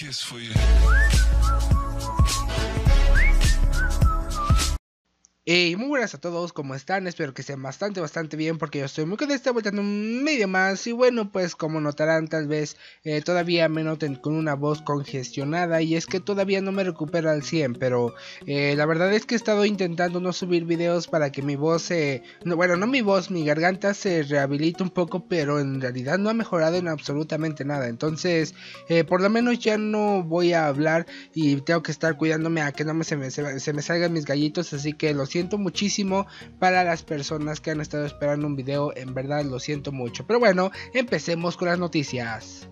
kiss for you. Hey, muy buenas a todos, ¿cómo están? Espero que estén bastante, bastante bien porque yo estoy muy contento volviendo un medio más y bueno, pues como notarán tal vez eh, todavía me noten con una voz congestionada y es que todavía no me recupero al 100, pero eh, la verdad es que he estado intentando no subir videos para que mi voz se... no, bueno, no mi voz, mi garganta se rehabilite un poco, pero en realidad no ha mejorado en absolutamente nada, entonces eh, por lo menos ya no voy a hablar y tengo que estar cuidándome a que no me, se, me, se me salgan mis gallitos, así que lo siento muchísimo para las personas que han estado esperando un video, en verdad lo siento mucho. Pero bueno, empecemos con las noticias.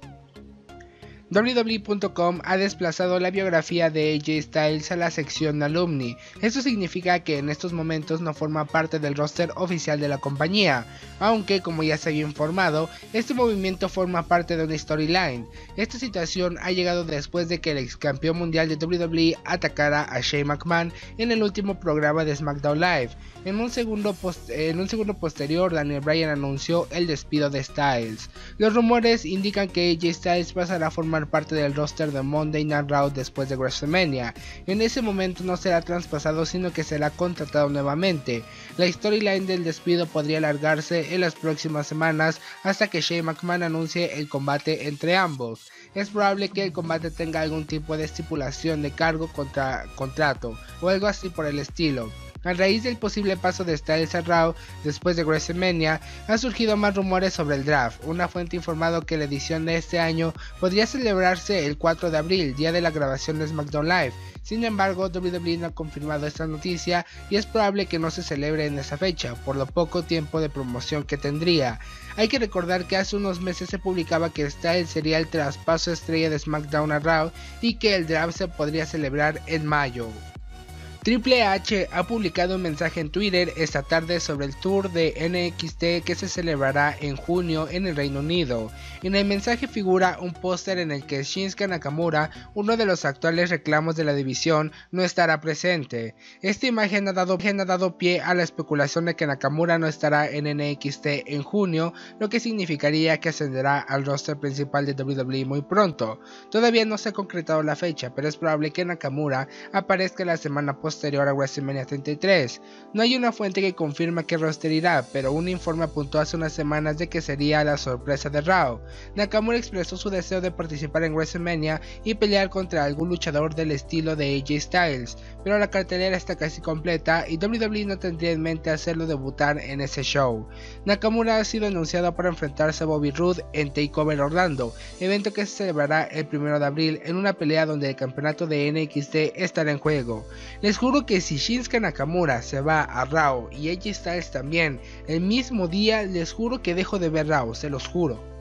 WWE.com ha desplazado la biografía de AJ Styles a la sección alumni. Esto significa que en estos momentos no forma parte del roster oficial de la compañía, aunque como ya se había informado, este movimiento forma parte de una storyline. Esta situación ha llegado después de que el ex campeón mundial de WWE atacara a Shane McMahon en el último programa de SmackDown Live. En un segundo, en un segundo posterior, Daniel Bryan anunció el despido de Styles. Los rumores indican que AJ Styles pasará a formar parte del roster de Monday Night Raw después de WrestleMania. En ese momento no será traspasado sino que será contratado nuevamente. La storyline del despido podría alargarse en las próximas semanas hasta que Shane McMahon anuncie el combate entre ambos. Es probable que el combate tenga algún tipo de estipulación de cargo contra contrato o algo así por el estilo. A raíz del posible paso de Styles a Raw después de WrestleMania, han surgido más rumores sobre el draft. Una fuente ha informado que la edición de este año podría celebrarse el 4 de abril, día de la grabación de SmackDown Live. Sin embargo, WWE no ha confirmado esta noticia y es probable que no se celebre en esa fecha, por lo poco tiempo de promoción que tendría. Hay que recordar que hace unos meses se publicaba que Styles sería el traspaso estrella de SmackDown a Raw y que el draft se podría celebrar en mayo. Triple H ha publicado un mensaje en Twitter esta tarde sobre el tour de NXT que se celebrará en junio en el Reino Unido. En el mensaje figura un póster en el que Shinsuke Nakamura, uno de los actuales reclamos de la división, no estará presente. Esta imagen ha dado, pie a la especulación de que Nakamura no estará en NXT en junio, lo que significaría que ascenderá al roster principal de WWE muy pronto. Todavía no se ha concretado la fecha, pero es probable que Nakamura aparezca la semana posterior posterior a WrestleMania 33. No hay una fuente que confirma que roster irá, pero un informe apuntó hace unas semanas de que sería la sorpresa de Raw. Nakamura expresó su deseo de participar en WrestleMania y pelear contra algún luchador del estilo de AJ Styles, pero la cartelera está casi completa y WWE no tendría en mente hacerlo debutar en ese show. Nakamura ha sido anunciado para enfrentarse a Bobby Roode en Takeover Orlando, evento que se celebrará el 1 de abril en una pelea donde el campeonato de NXT estará en juego. Les que si Shinsuke Nakamura se va a Raw y AJ Styles también el mismo día, les juro que dejo de ver Raw, se los juro.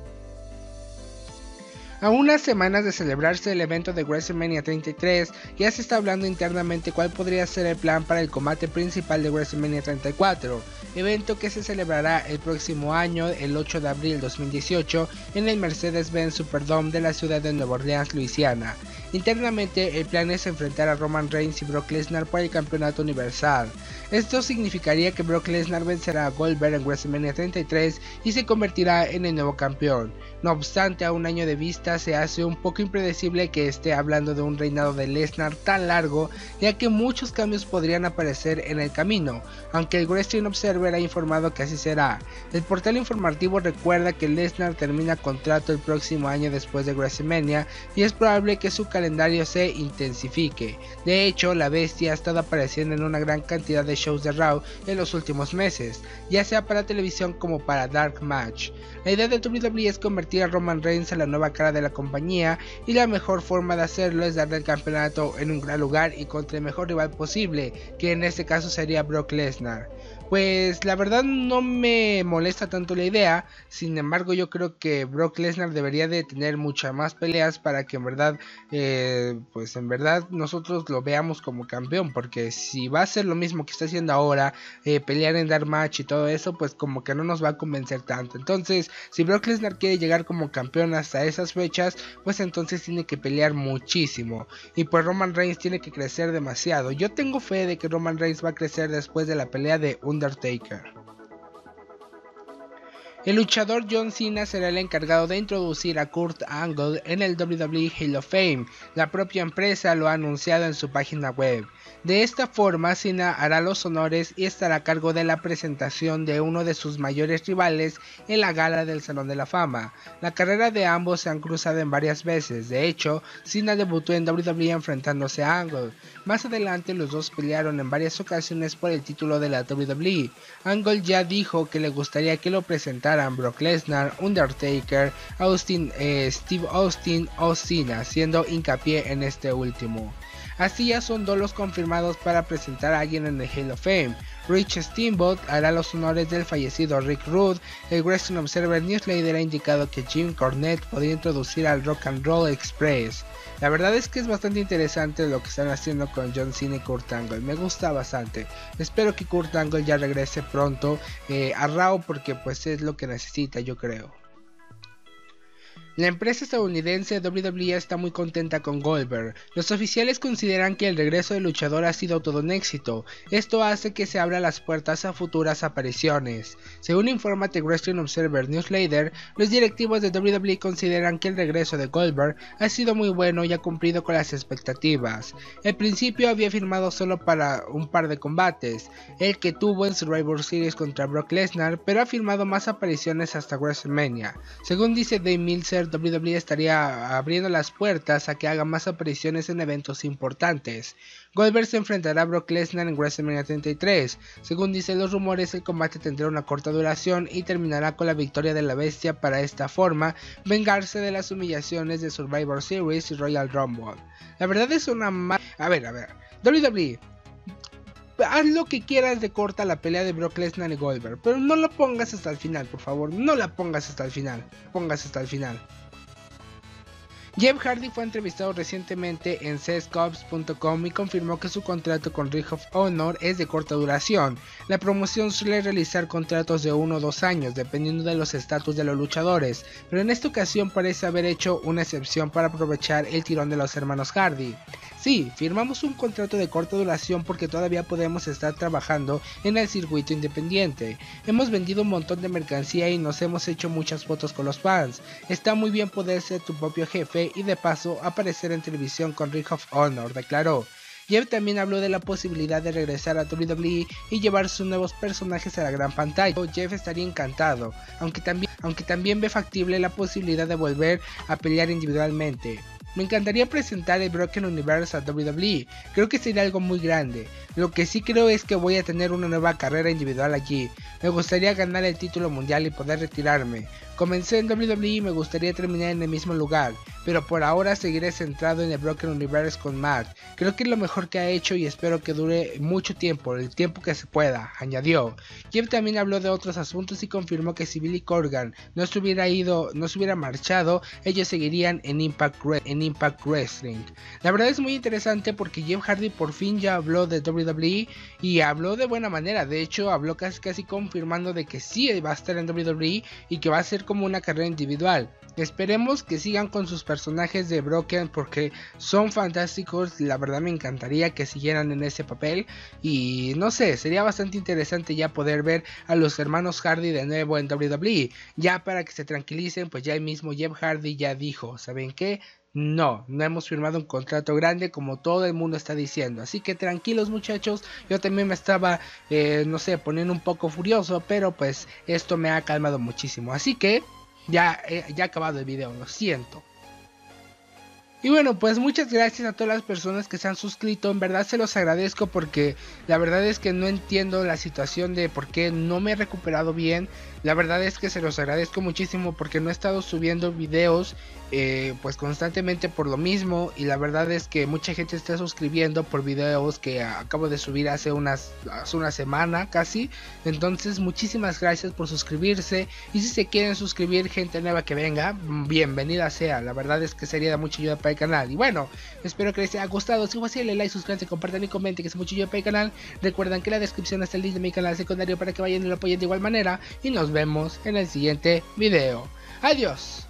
A unas semanas de celebrarse el evento de WrestleMania 33, ya se está hablando internamente cuál podría ser el plan para el combate principal de WrestleMania 34, evento que se celebrará el próximo año, el 8 de abril 2018, en el Mercedes-Benz Superdome de la ciudad de Nueva Orleans, Luisiana. Internamente, el plan es enfrentar a Roman Reigns y Brock Lesnar por el campeonato universal. Esto significaría que Brock Lesnar vencerá a Goldberg en WrestleMania 33 y se convertirá en el nuevo campeón. No obstante, a un año de vista se hace un poco impredecible que esté hablando de un reinado de Lesnar tan largo, ya que muchos cambios podrían aparecer en el camino, aunque el Wrestling Observer ha informado que así será. El portal informativo recuerda que Lesnar termina contrato el próximo año después de WrestleMania y es probable que su calendario se intensifique. De hecho, la bestia ha estado apareciendo en una gran cantidad de shows de Raw en los últimos meses, ya sea para televisión como para Dark Match. La idea de WWE es convertir a Roman Reigns en la nueva cara de la compañía y la mejor forma de hacerlo es darle el campeonato en un gran lugar y contra el mejor rival posible, que en este caso sería Brock Lesnar. Pues la verdad no me molesta tanto la idea, sin embargo yo creo que Brock Lesnar debería de tener muchas más peleas para que en verdad, eh, pues en verdad nosotros lo veamos como campeón, porque si va a ser lo mismo que está haciendo ahora, eh, pelear en dar match y todo eso, pues como que no nos va a convencer tanto. Entonces, si Brock Lesnar quiere llegar como campeón hasta esas fechas, pues entonces tiene que pelear muchísimo. Y pues Roman Reigns tiene que crecer demasiado. Yo tengo fe de que Roman Reigns va a crecer después de la pelea de Undertaker. El luchador John Cena será el encargado de introducir a Kurt Angle en el WWE Hall of Fame. La propia empresa lo ha anunciado en su página web. De esta forma, Cena hará los honores y estará a cargo de la presentación de uno de sus mayores rivales en la gala del Salón de la Fama. La carrera de ambos se han cruzado en varias veces, de hecho, Cena debutó en WWE enfrentándose a Angle. Más adelante los dos pelearon en varias ocasiones por el título de la WWE. Angle ya dijo que le gustaría que lo Brock Lesnar, Undertaker, Austin, eh, Steve Austin o Cena, haciendo hincapié en este último. Así ya son dos los confirmados para presentar a alguien en el Hall of Fame. Rich Steamboat hará los honores del fallecido Rick Rude. El Wrestling Observer Newsletter ha indicado que Jim Cornette podría introducir al Rock and Roll Express. La verdad es que es bastante interesante lo que están haciendo con John Cena y Kurt Angle. Me gusta bastante. Espero que Kurt Angle ya regrese pronto eh, a Raw porque pues es lo que necesita yo creo. La empresa estadounidense WWE está muy contenta con Goldberg. Los oficiales consideran que el regreso del luchador ha sido todo un éxito. Esto hace que se abran las puertas a futuras apariciones. Según informa The Wrestling Observer Newsletter, los directivos de WWE consideran que el regreso de Goldberg ha sido muy bueno y ha cumplido con las expectativas. Al principio había firmado solo para un par de combates, el que tuvo en Survivor Series contra Brock Lesnar, pero ha firmado más apariciones hasta WrestleMania. Según dice Dave Milser, WWE estaría abriendo las puertas a que haga más apariciones en eventos importantes. Goldberg se enfrentará a Brock Lesnar en WrestleMania 33. Según dicen los rumores, el combate tendrá una corta duración y terminará con la victoria de la bestia para esta forma vengarse de las humillaciones de Survivor Series y Royal Rumble. La verdad es una A ver, a ver. WWE, haz lo que quieras de corta la pelea de Brock Lesnar y Goldberg, pero no lo pongas hasta el final, por favor, no la pongas hasta el final, pongas hasta el final. Jeff Hardy fue entrevistado recientemente en cscops.com y confirmó que su contrato con Ring of Honor es de corta duración. La promoción suele realizar contratos de uno o dos años, dependiendo de los estatus de los luchadores, pero en esta ocasión parece haber hecho una excepción para aprovechar el tirón de los hermanos Hardy. Sí, firmamos un contrato de corta duración porque todavía podemos estar trabajando en el circuito independiente. Hemos vendido un montón de mercancía y nos hemos hecho muchas fotos con los fans. Está muy bien poder ser tu propio jefe y de paso aparecer en televisión con Ring of Honor, declaró. Jeff también habló de la posibilidad de regresar a WWE y llevar sus nuevos personajes a la gran pantalla. Jeff estaría encantado, aunque también, aunque también ve factible la posibilidad de volver a pelear individualmente. Me encantaría presentar el Broken Universe a WWE, creo que sería algo muy grande. Lo que sí creo es que voy a tener una nueva carrera individual allí. Me gustaría ganar el título mundial y poder retirarme. Comencé en WWE y me gustaría terminar en el mismo lugar, pero por ahora seguiré centrado en el Broken Universe con Matt. Creo que es lo mejor que ha hecho y espero que dure mucho tiempo, el tiempo que se pueda, añadió. Jeff también habló de otros asuntos y confirmó que si Billy Corgan no se hubiera ido, no se hubiera marchado, ellos seguirían en Impact, en Impact Wrestling. La verdad es muy interesante porque Jeff Hardy por fin ya habló de WWE y habló de buena manera, de hecho habló casi casi confirmando de que sí va a estar en WWE y que va a ser como una carrera individual. Esperemos que sigan con sus personajes de Broken porque son fantásticos. La verdad me encantaría que siguieran en ese papel. Y no sé, sería bastante interesante ya poder ver a los hermanos Hardy de nuevo en WWE. Ya para que se tranquilicen, pues ya el mismo Jeff Hardy ya dijo, ¿saben qué? No, no hemos firmado un contrato grande como todo el mundo está diciendo. Así que tranquilos muchachos, yo también me estaba, eh, no sé, poniendo un poco furioso, pero pues esto me ha calmado muchísimo. Así que ya, eh, ya acabado el video, lo siento. Y bueno, pues muchas gracias a todas las personas que se han suscrito. En verdad se los agradezco porque la verdad es que no entiendo la situación de por qué no me he recuperado bien. La verdad es que se los agradezco muchísimo porque no he estado subiendo videos eh, pues constantemente por lo mismo y la verdad es que mucha gente está suscribiendo por videos que acabo de subir hace unas hace una semana casi entonces muchísimas gracias por suscribirse y si se quieren suscribir gente nueva que venga bienvenida sea la verdad es que sería de mucha ayuda para el canal. Y bueno espero que les haya gustado. Si fue así le like suscríbanse compartan y comenten que es mucho ayuda para el canal. Recuerden que en la descripción está el link de mi canal secundario para que vayan y lo apoyen de igual manera. Y nos vemos en el siguiente video. Adiós